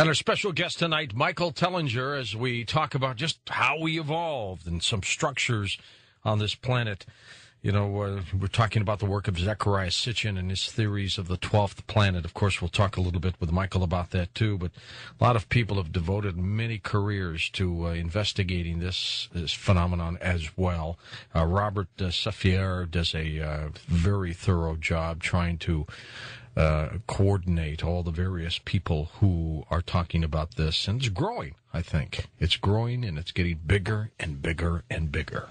And our special guest tonight, Michael Tellinger, as we talk about just how we evolved and some structures on this planet. You know, uh, we're talking about the work of Zecharia Sitchin and his theories of the 12th planet. Of course, we'll talk a little bit with Michael about that too, but a lot of people have devoted many careers to uh, investigating this, this phenomenon as well. Uh, Robert uh, Saffier does a uh, very thorough job trying to uh, coordinate all the various people who are talking about this, and it's growing, I think. It's growing and it's getting bigger and bigger and bigger.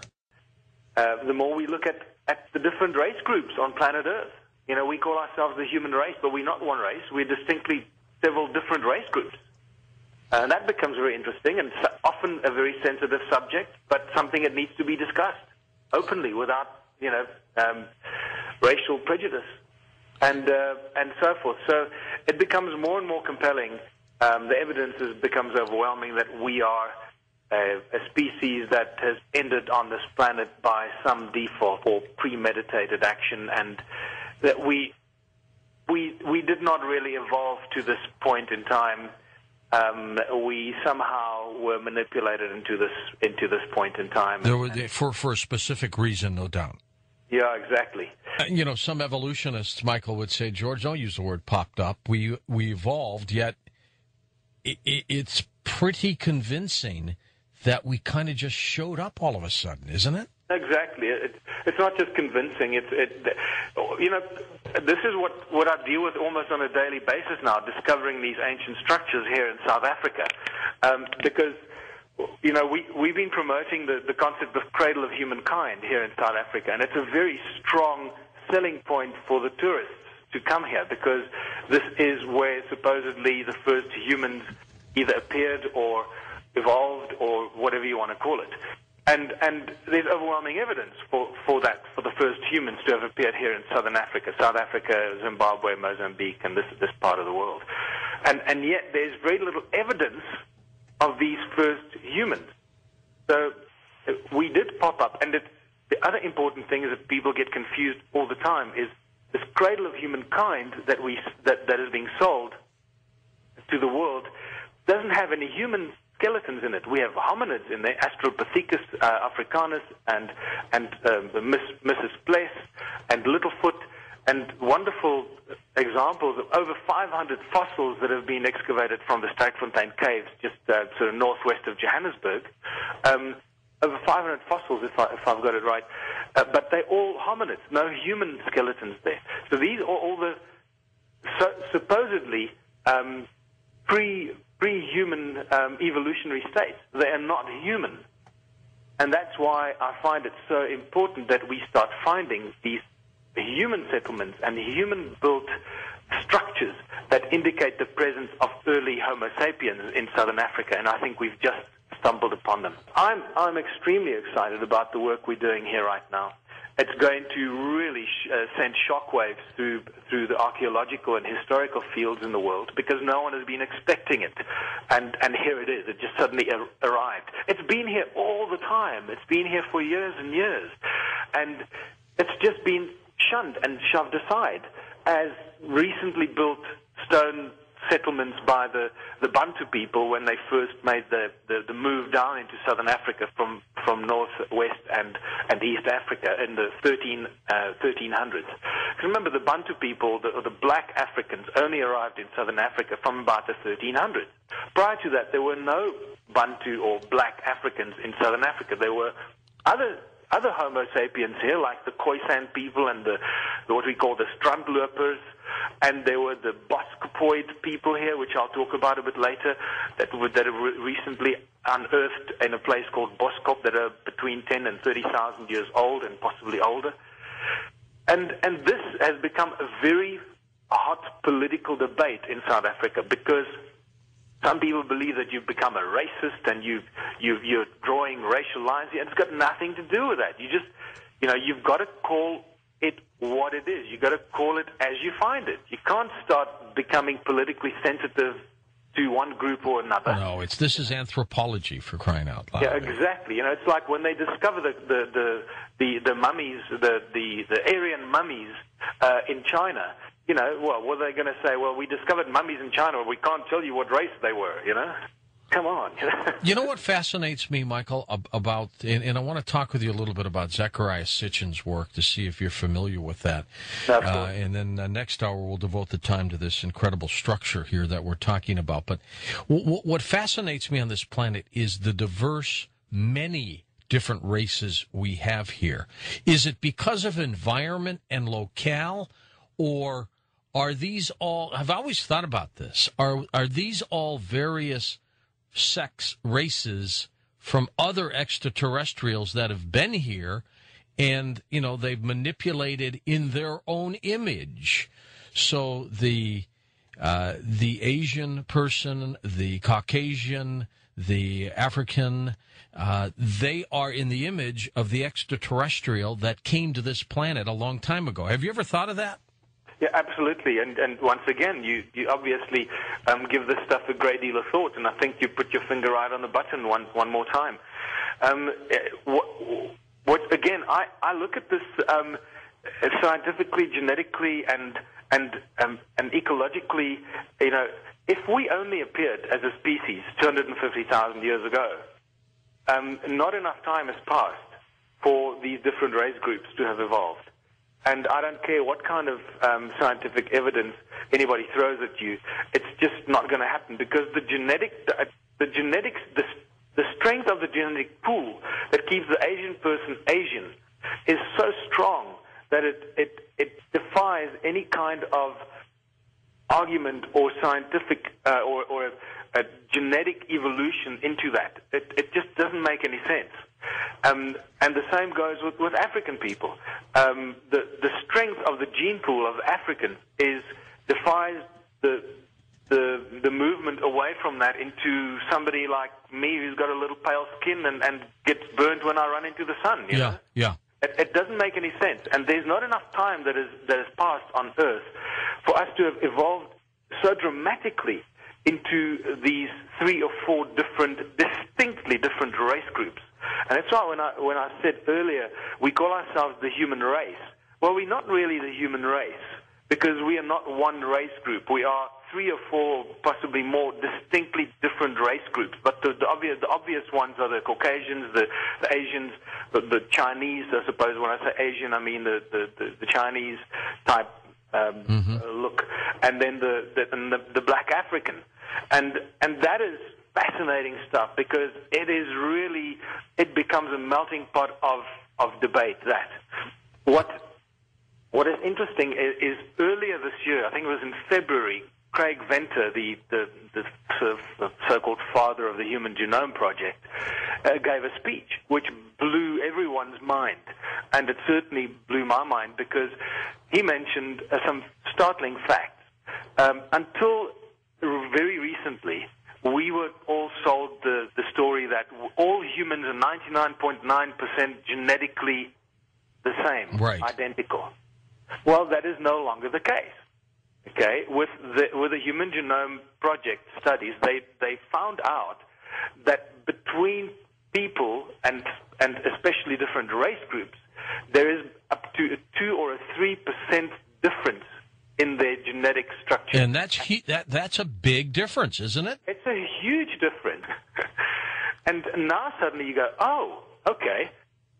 Uh, the more we look at, at the different race groups on planet Earth. You know, we call ourselves the human race, but we're not one race. We're distinctly several different race groups. Uh, and that becomes very interesting and often a very sensitive subject, but something that needs to be discussed openly without, you know, um, racial prejudice and, uh, and so forth. So it becomes more and more compelling. Um, the evidence is, becomes overwhelming that we are a, a species that has ended on this planet by some default or premeditated action, and that we we we did not really evolve to this point in time. Um, we somehow were manipulated into this into this point in time. There were, for for a specific reason, no doubt. Yeah, exactly. Uh, you know, some evolutionists, Michael would say, George, don't use the word "popped up." We we evolved, yet it, it, it's pretty convincing that we kind of just showed up all of a sudden, isn't it? Exactly. It, it's not just convincing. It's, it, you know, this is what, what I deal with almost on a daily basis now, discovering these ancient structures here in South Africa. Um, because, you know, we, we've been promoting the, the concept of cradle of humankind here in South Africa, and it's a very strong selling point for the tourists to come here because this is where supposedly the first humans either appeared or evolved or whatever you want to call it. And, and there's overwhelming evidence for, for that, for the first humans to have appeared here in southern Africa, South Africa, Zimbabwe, Mozambique, and this, this part of the world. And, and yet there's very little evidence of these first humans. So we did pop up. And it, the other important thing is that people get confused all the time is this cradle of humankind that, we, that, that is being sold to the world doesn't have any human skeletons in it. We have hominids in there, Australopithecus uh, africanus and and um, Miss, Mrs. Ples and Littlefoot, and wonderful examples of over 500 fossils that have been excavated from the Sterkfontein caves, just uh, sort of northwest of Johannesburg. Um, over 500 fossils, if, I, have got it right, uh, but they're all hominids, no human skeletons there. So these are all the so, supposedly um, pre pre-human um, evolutionary states. They are not human. And that's why I find it so important that we start finding these human settlements and human-built structures that indicate the presence of early Homo sapiens in southern Africa. And I think we've just stumbled upon them. I'm, I'm extremely excited about the work we're doing here right now it's going to really sh- uh, send shockwaves through through the archaeological and historical fields in the world because no one has been expecting it, and and here it is. It just suddenly ar- arrived. It's been here all the time. It's been here for years and years, and it's just been shunned and shoved aside as recently built stone settlements by the, the Bantu people when they first made the, the, the move down into southern Africa from, from north, west, and, and east Africa in the 13, uh, 1300s. Because remember, the Bantu people, the, the black Africans, only arrived in southern Africa from about the 1300s. Prior to that, there were no Bantu or black Africans in southern Africa. There were other other Homo sapiens here, like the Khoisan people and the, the what we call the Strandlopers, and there were the Boskopoid people here, which I'll talk about a bit later, that were that are recently unearthed in a place called Boskop that are between 10 and 30,000 years old and possibly older. And, and this has become a very hot political debate in South Africa because some people believe that you've become a racist and you've, you've, you're drawing racial lines and it's got nothing to do with that. You just, you know, you've got to call it what it is. You've got to call it as you find it. You can't start becoming politically sensitive to one group or another. No, it's this is anthropology for crying out loud. Yeah, exactly. You know, it's like when they discover the the the, the, the mummies, the, the the Aryan mummies uh, in China you know, well, were they going to say, well, we discovered mummies in China, we can't tell you what race they were, you know? Come on. you know what fascinates me, Michael, about, and, and, I want to talk with you a little bit about Zecharia Sitchin's work to see if you're familiar with that. Uh, and then uh, next hour, we'll devote the time to this incredible structure here that we're talking about. But w- w- what fascinates me on this planet is the diverse, many different races we have here. Is it because of environment and locale, or are these all? I've always thought about this. Are are these all various sex races from other extraterrestrials that have been here and you know they've manipulated in their own image so the uh, the asian person the caucasian the african uh, they are in the image of the extraterrestrial that came to this planet a long time ago have you ever thought of that yeah, absolutely. And and once again, you you obviously um, give this stuff a great deal of thought, and I think you put your finger right on the button one one more time. Um, eh, what, what again? I I look at this um, scientifically, genetically, and and um, and ecologically. You know, if we only appeared as a species 250,000 years ago, um, not enough time has passed for these different race groups to have evolved. And I don't care what kind of um, scientific evidence anybody throws at you, it's just not going to happen because the genetic, the, genetics, the, the strength of the genetic pool that keeps the Asian person Asian is so strong that it, it, it defies any kind of argument or scientific uh, or, or a, a, genetic evolution into that. It, it just doesn't make any sense. Um, and the same goes with, with African people. Um, the, the strength of the gene pool of Africans is defies the, the, the movement away from that into somebody like me who's got a little pale skin and, and gets burnt when I run into the sun. yeah, know? yeah. It, it, doesn't make any sense, and there's not enough time that, is, that has passed on Earth for us to have evolved so dramatically into these three or four different, distinctly different race groups. And that's why when I, when I said earlier, we call ourselves the human race. Well, we're not really the human race because we are not one race group. We are three or four, possibly more, distinctly different race groups. But the, the, obvious, the obvious ones are the Caucasians, the, the Asians, the, the, Chinese. I suppose when I say Asian, I mean the, the, the, Chinese type um, mm-hmm. look, and then the the, and the the black African, and and that is fascinating stuff because it is really it becomes a melting pot of of debate. That what what is interesting is, is earlier this year, I think it was in February, Craig Venter, the, the, the so-called father of the Human Genome Project, uh, gave a speech which blew everyone's mind. And it certainly blew my mind because he mentioned uh, some startling facts. Um, until very recently, we were all sold the, the story that all humans are 99.9% genetically the same, right. identical. Well, that is no longer the case. Okay, with the with the Human Genome Project studies, they they found out that between people and and especially different race groups, there is up to a two or a three percent difference in their genetic structure. And that's he, that that's a big difference, isn't it? It's a huge difference. and now suddenly you go, oh, okay,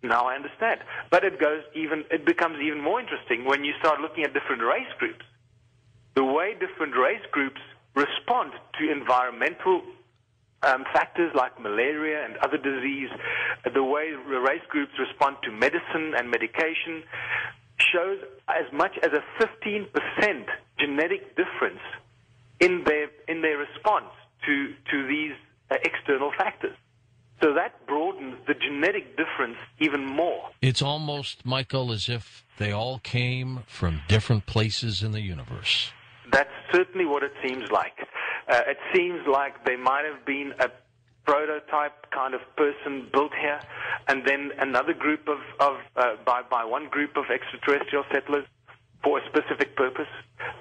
now I understand. But it goes even, it becomes even more interesting when you start looking at different race groups. The way different race groups respond to environmental um, factors like malaria and other disease, the way race groups respond to medicine and medication, shows as much as a 15% genetic difference in their in their response to to these uh, external factors. So that broadens the genetic difference even more. It's almost, Michael, as if they all came from different places in the universe. That's certainly what it seems like. Uh, it seems like they might have been a prototype kind of person built here, and then another group of, of uh, by, by one group of extraterrestrial settlers for a specific purpose.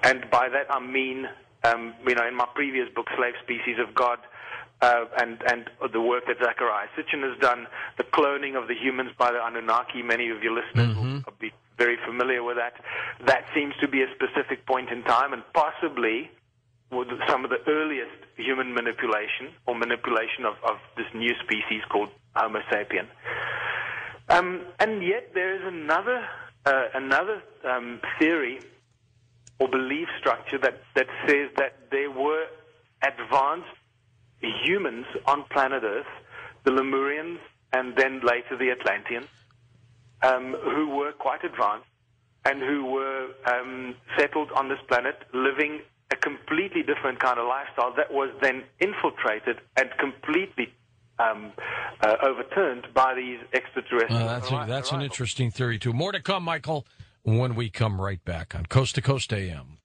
And by that I mean, um, you know, in my previous book, Slave Species of God, uh, and, and the work that Zecharia Sitchin has done, the cloning of the humans by the Anunnaki, many of your listeners mm-hmm. will be very familiar with that. That seems to be a specific point in time, and possibly some of the earliest human manipulation or manipulation of, of this new species called Homo sapien. Um, and yet there is another uh, another um, theory or belief structure that, that says that there were advanced humans on planet Earth, the Lemurians and then later the Atlanteans, um, who were quite advanced and who were um, settled on this planet, living a completely different kind of lifestyle that was then infiltrated and completely um, uh, overturned by these extraterrestrial. Uh, that's a, that's an interesting theory too. More to come, Michael, when we come right back on Coast to Coast AM.